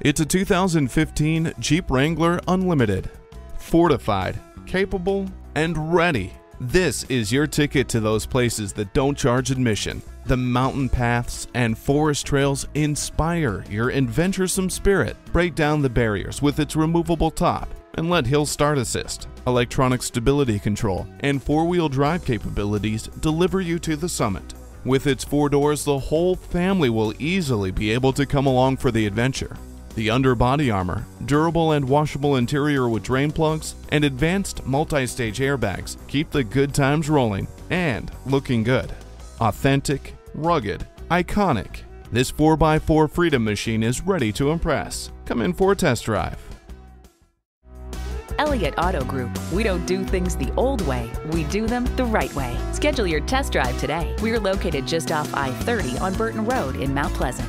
It's a 2015 Jeep Wrangler Unlimited. Fortified, capable, and ready. This is your ticket to those places that don't charge admission. The mountain paths and forest trails inspire your adventuresome spirit. Break down the barriers with its removable top and let Hill Start Assist, electronic stability control, and four-wheel drive capabilities deliver you to the summit. With its four doors, the whole family will easily be able to come along for the adventure. The underbody armor, durable and washable interior with drain plugs, and advanced multi-stage airbags keep the good times rolling and looking good. Authentic, rugged, iconic. This 4x4 Freedom Machine is ready to impress. Come in for a test drive. Elliott Auto Group. We don't do things the old way, we do them the right way. Schedule your test drive today. We're located just off I 30 on Burton Road in Mount Pleasant.